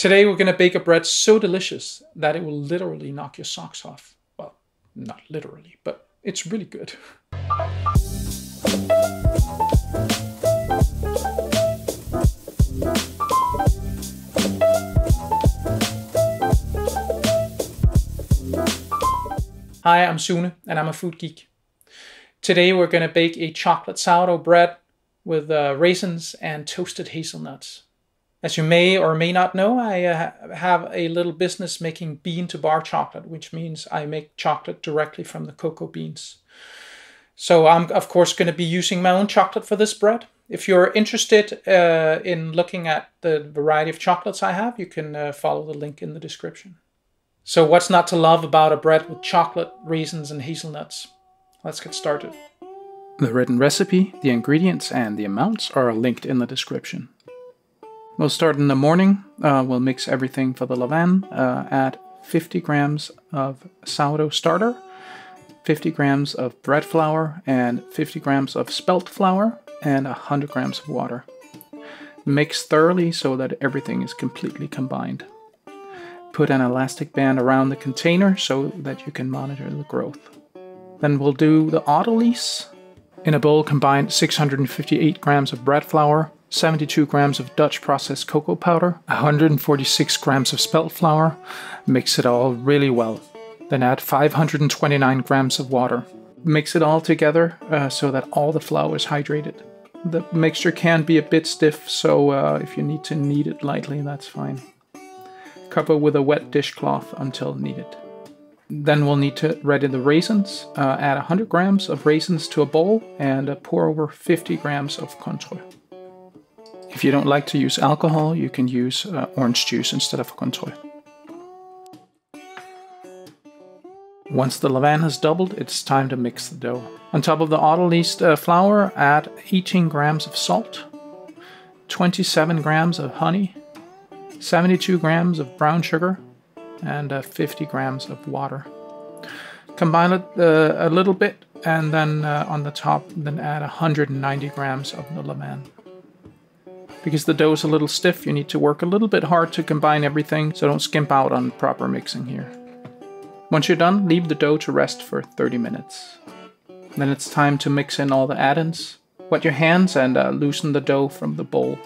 Today we're going to bake a bread so delicious that it will literally knock your socks off. Well, not literally, but it's really good. Hi, I'm Sune and I'm a food geek. Today we're going to bake a chocolate sourdough bread with uh, raisins and toasted hazelnuts. As you may or may not know, I uh, have a little business making bean to bar chocolate, which means I make chocolate directly from the cocoa beans. So I'm, of course, going to be using my own chocolate for this bread. If you're interested uh, in looking at the variety of chocolates I have, you can uh, follow the link in the description. So, what's not to love about a bread with chocolate, raisins, and hazelnuts? Let's get started. The written recipe, the ingredients, and the amounts are linked in the description. We'll start in the morning. Uh, we'll mix everything for the levain. Uh, add 50 grams of sourdough starter, 50 grams of bread flour, and 50 grams of spelt flour, and 100 grams of water. Mix thoroughly so that everything is completely combined. Put an elastic band around the container so that you can monitor the growth. Then we'll do the autolyse. In a bowl, combine 658 grams of bread flour, 72 grams of Dutch processed cocoa powder, 146 grams of spelt flour. Mix it all really well. Then add 529 grams of water. Mix it all together uh, so that all the flour is hydrated. The mixture can be a bit stiff, so uh, if you need to knead it lightly, that's fine. Cover with a wet dishcloth until needed. Then we'll need to ready the raisins. Uh, add 100 grams of raisins to a bowl and uh, pour over 50 grams of Cointreau. If you don't like to use alcohol, you can use uh, orange juice instead of a Cointreau. Once the levain has doubled, it's time to mix the dough. On top of the autolysed uh, flour, add 18 grams of salt, 27 grams of honey, 72 grams of brown sugar, and uh, 50 grams of water. Combine it uh, a little bit, and then uh, on the top, then add 190 grams of the levain. Because the dough is a little stiff, you need to work a little bit hard to combine everything, so don't skimp out on proper mixing here. Once you're done, leave the dough to rest for 30 minutes. Then it's time to mix in all the add-ins. Wet your hands and uh, loosen the dough from the bowl.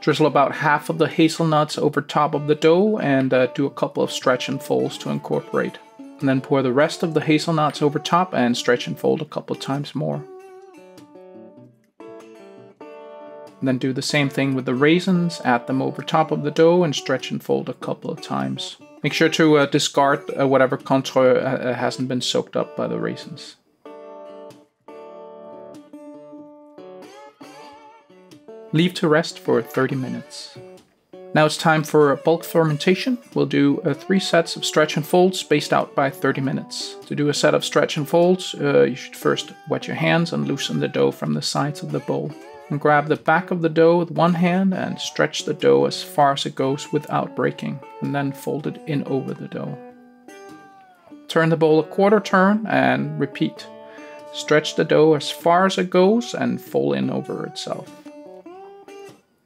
Drizzle about half of the hazelnuts over top of the dough and uh, do a couple of stretch and folds to incorporate. And then pour the rest of the hazelnuts over top and stretch and fold a couple times more. Then do the same thing with the raisins, add them over top of the dough and stretch and fold a couple of times. Make sure to uh, discard uh, whatever Cointreau uh, hasn't been soaked up by the raisins. Leave to rest for 30 minutes. Now it's time for bulk fermentation. We'll do uh, three sets of stretch and folds spaced out by 30 minutes. To do a set of stretch and folds, uh, you should first wet your hands and loosen the dough from the sides of the bowl and grab the back of the dough with one hand and stretch the dough as far as it goes without breaking, and then fold it in over the dough. Turn the bowl a quarter turn and repeat. Stretch the dough as far as it goes and fold in over itself.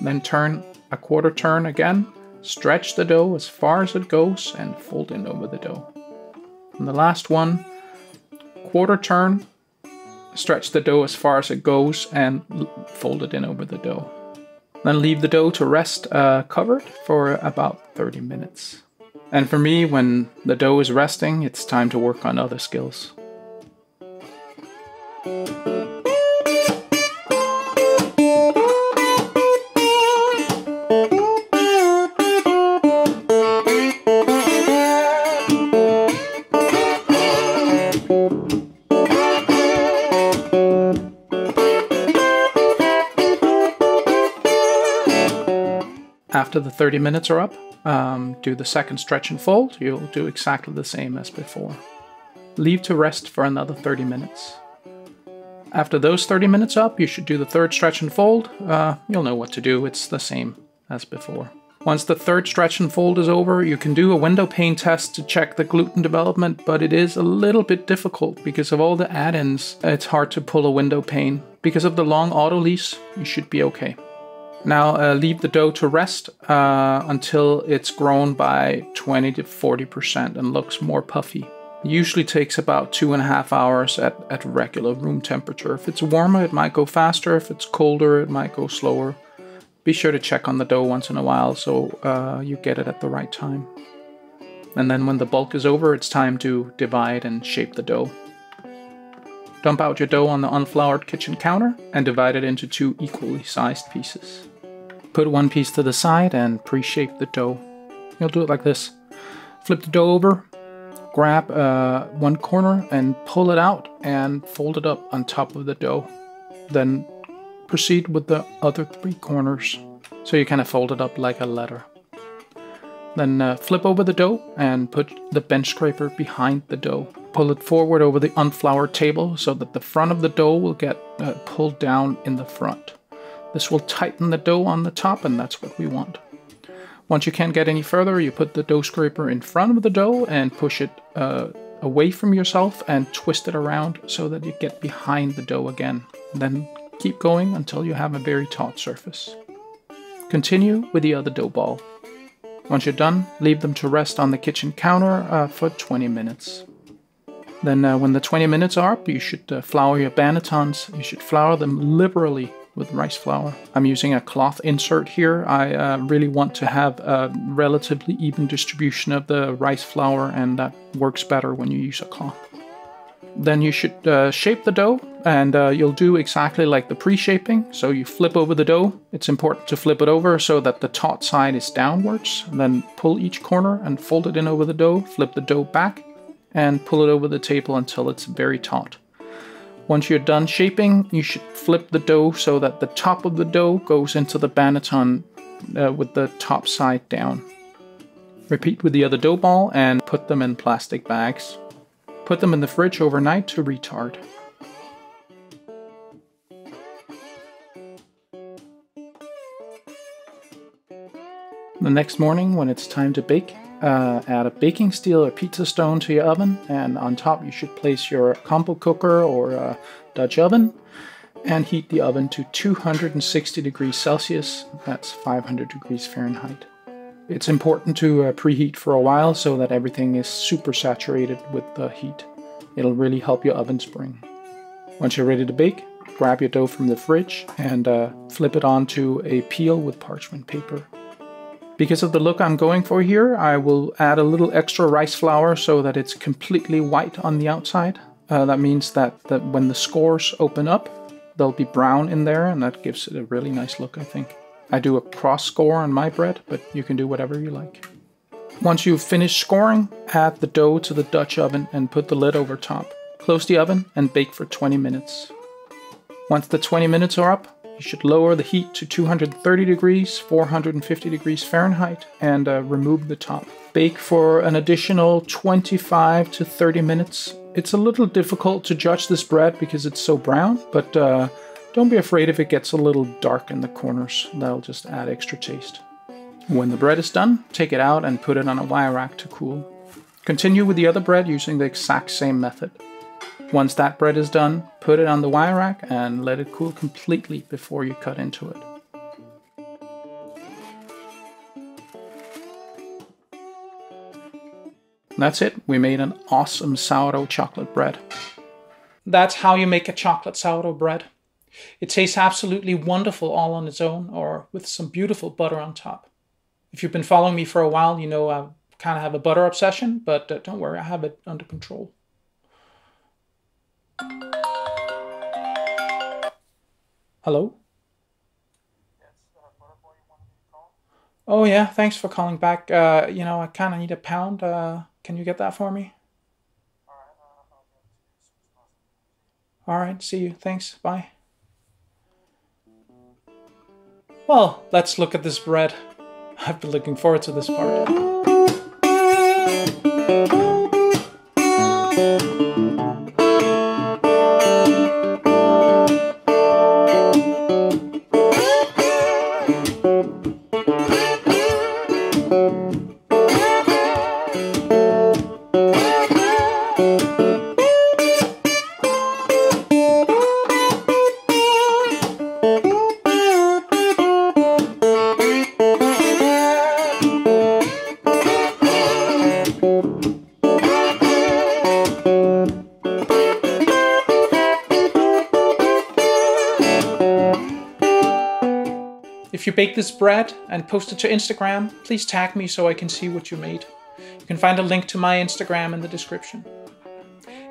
Then turn a quarter turn again, stretch the dough as far as it goes and fold in over the dough. And the last one, quarter turn, Stretch the dough as far as it goes and fold it in over the dough. Then leave the dough to rest uh, covered for about 30 minutes. And for me, when the dough is resting, it's time to work on other skills. After the 30 minutes are up, um, do the second stretch and fold. You'll do exactly the same as before. Leave to rest for another 30 minutes. After those 30 minutes up, you should do the third stretch and fold. Uh, you'll know what to do, it's the same as before. Once the third stretch and fold is over, you can do a window pane test to check the gluten development, but it is a little bit difficult because of all the add-ins. It's hard to pull a window pane. Because of the long autolyse, you should be okay. Now uh, leave the dough to rest uh, until it's grown by 20 to 40% and looks more puffy. It usually takes about two and a half hours at, at regular room temperature. If it's warmer, it might go faster. If it's colder, it might go slower. Be sure to check on the dough once in a while so uh, you get it at the right time. And then when the bulk is over, it's time to divide and shape the dough. Dump out your dough on the unfloured kitchen counter and divide it into two equally sized pieces. Put one piece to the side and pre-shape the dough. You'll do it like this. Flip the dough over, grab uh, one corner and pull it out and fold it up on top of the dough. Then proceed with the other three corners. So you kind of fold it up like a letter. Then uh, flip over the dough and put the bench scraper behind the dough. Pull it forward over the unfloured table so that the front of the dough will get uh, pulled down in the front. This will tighten the dough on the top and that's what we want. Once you can't get any further, you put the dough scraper in front of the dough and push it uh, away from yourself and twist it around so that you get behind the dough again. Then keep going until you have a very taut surface. Continue with the other dough ball. Once you're done, leave them to rest on the kitchen counter uh, for 20 minutes. Then uh, when the 20 minutes are up, you should uh, flour your bannetons. You should flour them liberally with rice flour. I'm using a cloth insert here. I uh, really want to have a relatively even distribution of the rice flour and that works better when you use a cloth. Then you should uh, shape the dough and uh, you'll do exactly like the pre-shaping. So you flip over the dough. It's important to flip it over so that the taut side is downwards. Then pull each corner and fold it in over the dough. Flip the dough back and pull it over the table until it's very taut. Once you're done shaping, you should flip the dough so that the top of the dough goes into the banneton uh, with the top side down. Repeat with the other dough ball and put them in plastic bags. Put them in the fridge overnight to retard. The next morning, when it's time to bake, uh, add a baking steel or pizza stone to your oven, and on top you should place your combo cooker or uh, Dutch oven and heat the oven to 260 degrees Celsius, that's 500 degrees Fahrenheit. It's important to uh, preheat for a while so that everything is super saturated with the heat. It'll really help your oven spring. Once you're ready to bake, grab your dough from the fridge and uh, flip it onto a peel with parchment paper. Because of the look I'm going for here, I will add a little extra rice flour so that it's completely white on the outside. Uh, that means that, that when the scores open up, they'll be brown in there and that gives it a really nice look, I think. I do a cross score on my bread, but you can do whatever you like. Once you've finished scoring, add the dough to the Dutch oven and put the lid over top. Close the oven and bake for 20 minutes. Once the 20 minutes are up, you should lower the heat to 230 degrees, 450 degrees Fahrenheit, and uh, remove the top. Bake for an additional 25 to 30 minutes. It's a little difficult to judge this bread because it's so brown, but uh, don't be afraid if it gets a little dark in the corners. That'll just add extra taste. When the bread is done, take it out and put it on a wire rack to cool. Continue with the other bread using the exact same method. Once that bread is done, put it on the wire rack and let it cool completely before you cut into it. That's it, we made an awesome sourdough chocolate bread. That's how you make a chocolate sourdough bread. It tastes absolutely wonderful all on its own or with some beautiful butter on top. If you've been following me for a while, you know I kind of have a butter obsession, but uh, don't worry, I have it under control. Hello? Oh yeah, thanks for calling back. Uh, you know, I kind of need a pound. Uh, can you get that for me? All right, see you. Thanks. Bye. Well, let's look at this bread. I've been looking forward to this part. If you bake this bread and post it to Instagram, please tag me so I can see what you made. You can find a link to my Instagram in the description.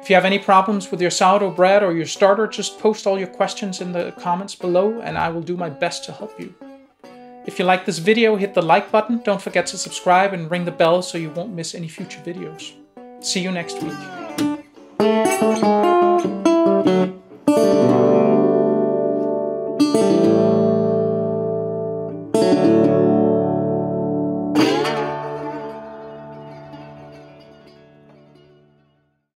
If you have any problems with your sourdough bread or your starter, just post all your questions in the comments below and I will do my best to help you. If you like this video, hit the like button, don't forget to subscribe and ring the bell so you won't miss any future videos. See you next week.